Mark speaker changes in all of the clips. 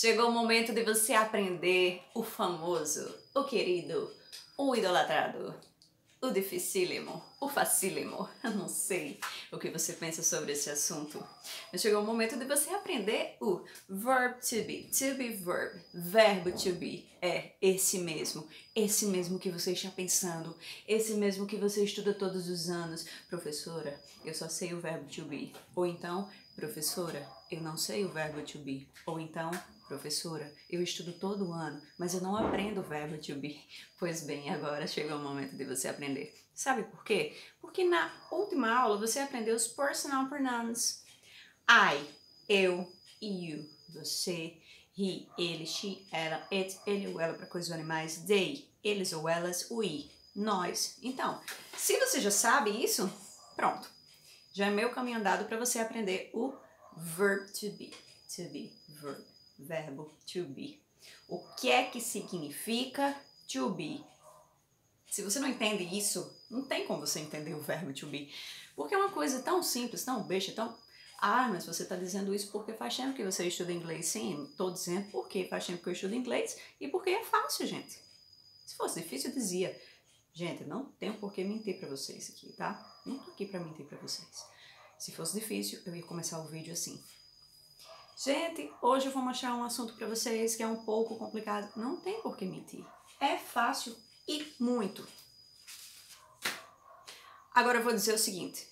Speaker 1: Chegou o momento de você aprender o famoso, o querido, o idolatrado, o dificílimo, o facílimo. Eu não sei o que você pensa sobre esse assunto. Mas chegou o momento de você aprender o verb to be, to be verb, verbo to be. É esse mesmo, esse mesmo que você está pensando, esse mesmo que você estuda todos os anos. Professora, eu só sei o verbo to be. Ou então, professora, eu não sei o verbo to be. Ou então, Professora, eu estudo todo ano, mas eu não aprendo o verbo to be. Pois bem, agora chegou o momento de você aprender. Sabe por quê? Porque na última aula você aprendeu os personal pronouns. I, eu, you, você, he, ele, she, ela, it, ele ou ela para coisas animais, they, eles ou elas, we, nós. Então, se você já sabe isso, pronto. Já é meu caminho andado para você aprender o verb to be. To be, verb verbo to be. O que é que significa to be? Se você não entende isso, não tem como você entender o verbo to be. Porque é uma coisa tão simples, tão besta, tão. Ah, mas você está dizendo isso porque faz tempo que você estuda inglês. Sim, estou dizendo porque faz tempo que eu estudo inglês e porque é fácil, gente. Se fosse difícil, eu dizia. Gente, não tenho por que mentir para vocês aqui, tá? Não tô aqui para mentir para vocês. Se fosse difícil, eu ia começar o vídeo assim. Gente, hoje eu vou mostrar um assunto para vocês que é um pouco complicado. Não tem por que mentir. É fácil e muito. Agora eu vou dizer o seguinte: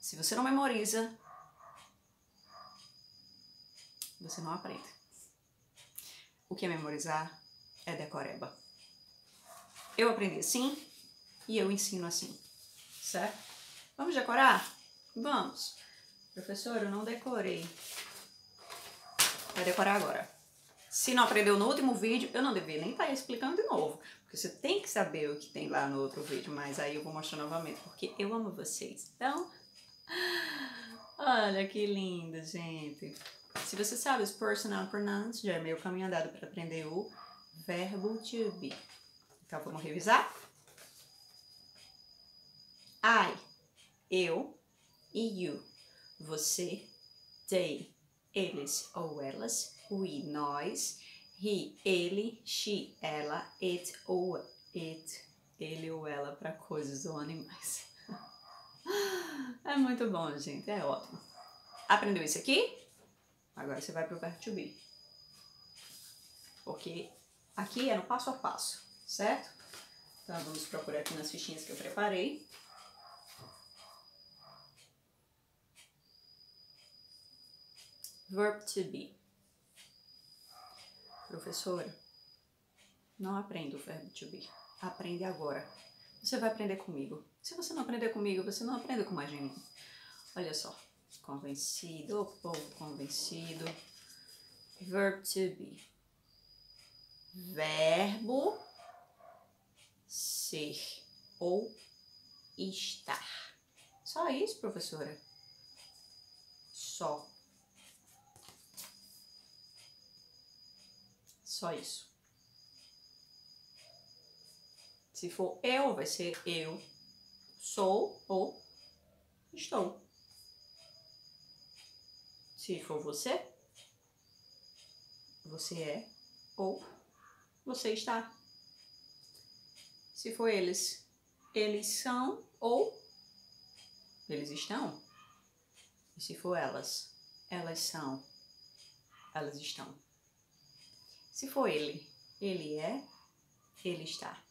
Speaker 1: se você não memoriza, você não aprende. O que é memorizar é decoreba. Eu aprendi assim e eu ensino assim, certo? Vamos decorar? Vamos. Professor, eu não decorei. Vai decorar agora. Se não aprendeu no último vídeo, eu não devia nem estar tá explicando de novo. Porque você tem que saber o que tem lá no outro vídeo. Mas aí eu vou mostrar novamente, porque eu amo vocês. Então, olha que lindo, gente. Se você sabe os personal pronouns, já é meio caminho andado para aprender o verbo to be. Então, vamos revisar? I, eu e you. Você, they, eles ou elas, we, nós, he, ele, she, ela, it ou it, ele ou ela para coisas ou animais. É muito bom, gente, é ótimo. Aprendeu isso aqui? Agora você vai pro verbo to be. Porque aqui é no passo a passo, certo? Então vamos procurar aqui nas fichinhas que eu preparei. Verb to be. Professora, não aprenda o verbo to be. Aprende agora. Você vai aprender comigo. Se você não aprender comigo, você não aprende com mais ninguém. Olha só. Convencido, povo convencido. Verb to be. Verbo ser ou estar. Só isso, professora? Só. Só isso. Se for eu, vai ser eu sou ou estou. Se for você, você é ou você está. Se for eles, eles são ou eles estão. E se for elas, elas são, elas estão. Se for ele, ele é, ele está.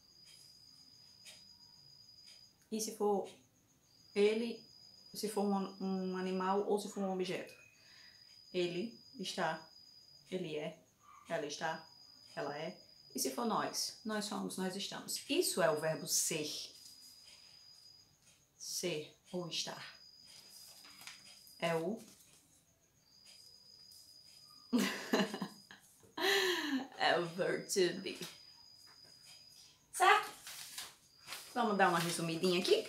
Speaker 1: E se for ele, se for um, um animal ou se for um objeto? Ele está, ele é, ela está, ela é. E se for nós? Nós somos, nós estamos. Isso é o verbo ser. Ser ou estar. É o to be. Certo? Vamos dar uma resumidinha aqui?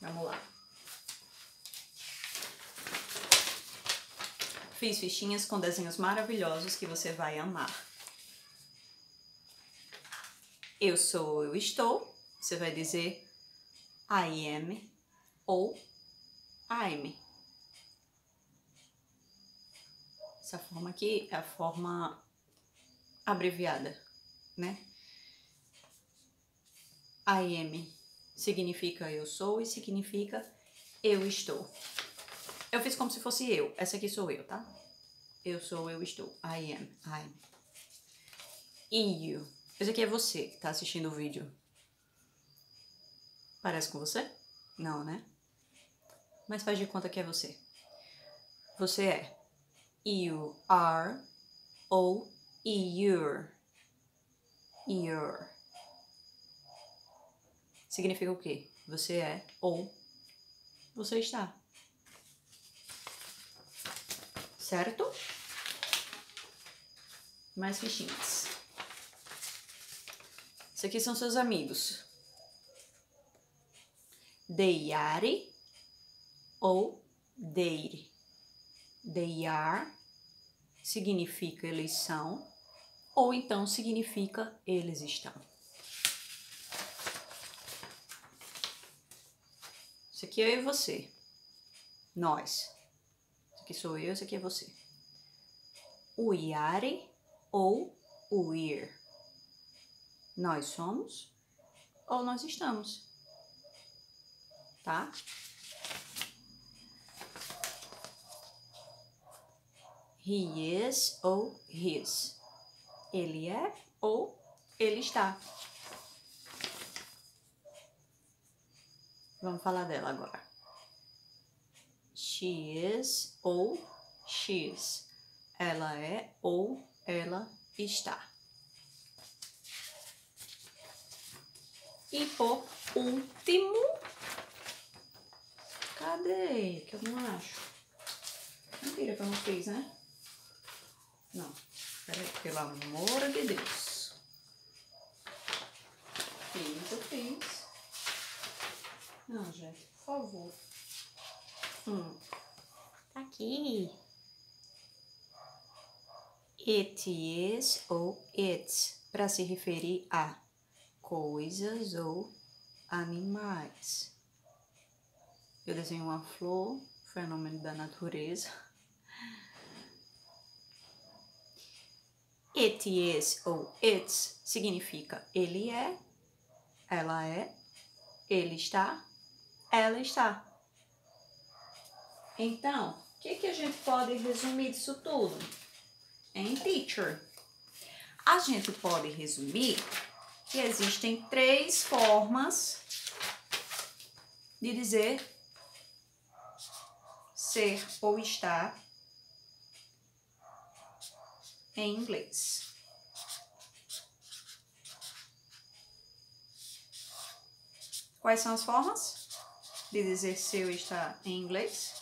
Speaker 1: Vamos lá. Fiz fichinhas com desenhos maravilhosos que você vai amar. Eu sou, eu estou. Você vai dizer I am ou I'm. Essa forma aqui é a forma abreviada, né? I am significa eu sou e significa eu estou. Eu fiz como se fosse eu. Essa aqui sou eu, tá? Eu sou, eu estou. I am, I'm. E you. Esse aqui é você que tá assistindo o vídeo. Parece com você? Não, né? Mas faz de conta que é você. Você é you are ou you're. Your. Significa o quê? Você é ou você está. Certo? Mais fichinhas. Esses aqui são seus amigos. They ou they. They are significa eles são ou então significa eles estão. Isso aqui é eu e você. Nós. Isso aqui sou eu, isso aqui é você. O Yare ou ir. Nós somos ou nós estamos. Tá? He is ou his. Ele é ou ele está. Vamos falar dela agora. She is ou she's. Ela é ou ela está. E por último, cadê? Que eu não acho. Mentira que eu não fiz, né? Não. Peraí, pelo amor de Deus. Fiz, eu fiz. Não, gente, por favor. Hum. Tá aqui. It is ou it's para se referir a coisas ou animais. Eu desenho uma flor, fenômeno da natureza. It is ou it's significa ele é, ela é, ele está, ela está. Então, o que, que a gente pode resumir disso tudo? Em teacher. A gente pode resumir que existem três formas de dizer ser ou estar em inglês. Quais são as formas? de dizer seu está em inglês?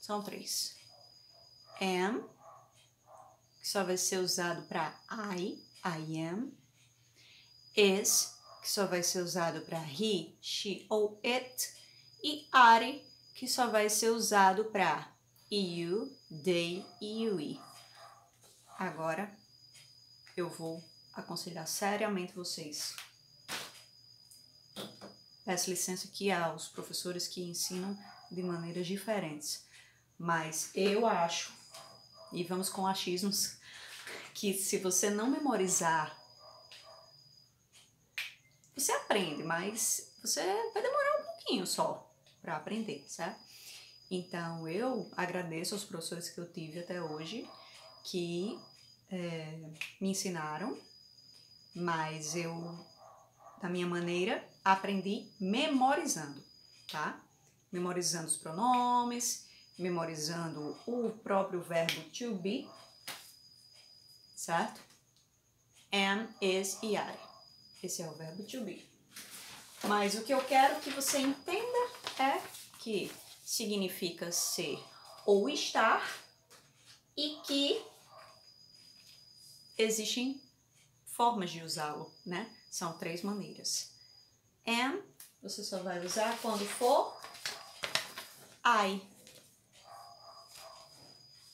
Speaker 1: São três. Am, que só vai ser usado para I, I am. Is, que só vai ser usado para he, she ou it. E are, que só vai ser usado para you, they e you. Agora eu vou aconselhar seriamente vocês Peço licença aqui aos professores que ensinam de maneiras diferentes. Mas eu acho, e vamos com achismos, que se você não memorizar, você aprende, mas você vai demorar um pouquinho só para aprender, certo? Então eu agradeço aos professores que eu tive até hoje que é, me ensinaram, mas eu da minha maneira, aprendi memorizando, tá? Memorizando os pronomes, memorizando o próprio verbo to be, certo? Am, is e are. Esse é o verbo to be. Mas o que eu quero que você entenda é que significa ser ou estar e que existem formas de usá-lo, né? São três maneiras. Am, você só vai usar quando for I.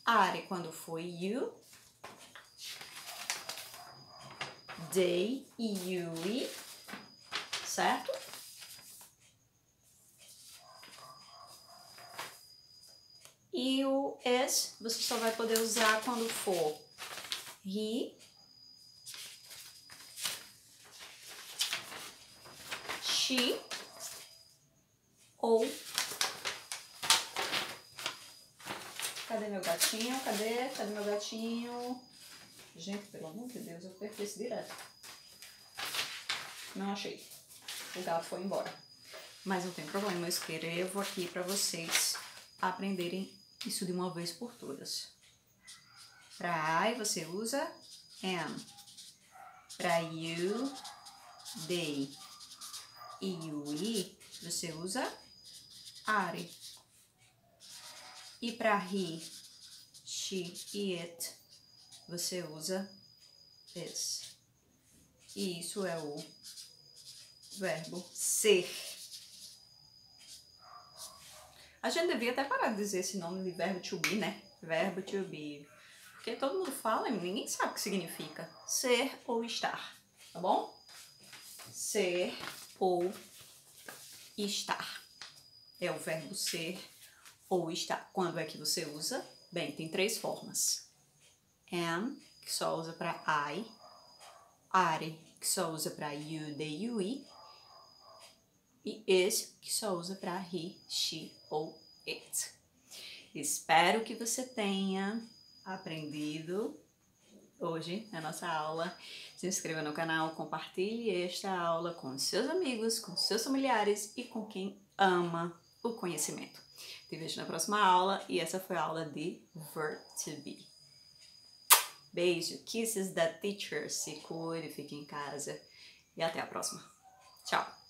Speaker 1: Are, quando for you. They e you, certo? E o is você só vai poder usar quando for he, she ou Cadê meu gatinho? Cadê? Cadê meu gatinho? Gente, pelo amor de Deus, eu perco esse direto. Não achei. O gato foi embora. Mas não tem problema, eu escrevo aqui para vocês aprenderem isso de uma vez por todas. Para I você usa am. Para you, they. E i você usa are. E para he, she e it você usa is. E isso é o verbo ser. A gente devia até parar de dizer esse nome de verbo to be, né? Verbo to be. Porque todo mundo fala e ninguém sabe o que significa. Ser ou estar, tá bom? Ser ou estar. É o verbo ser ou estar. Quando é que você usa? Bem, tem três formas. Am, que só usa para I. Are, que só usa para you, they, you, it e esse que só usa para he, she ou it. Espero que você tenha aprendido hoje na nossa aula. Se inscreva no canal, compartilhe esta aula com seus amigos, com seus familiares e com quem ama o conhecimento. Te vejo na próxima aula e essa foi a aula de verb to be. Beijo, kisses da teacher, se cuide, fique em casa e até a próxima. Tchau!